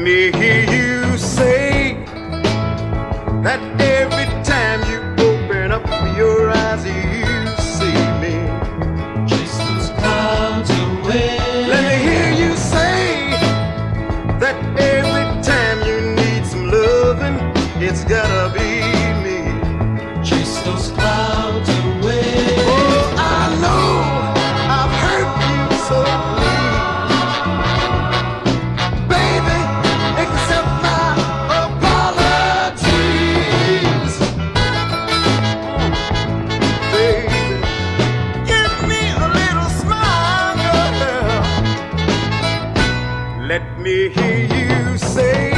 me hear you say that every time you open up your eyes, you see me. Chase those clouds away. Let me hear you say that every time you need some loving, it's gotta be me. Chase those clouds Let me hear you say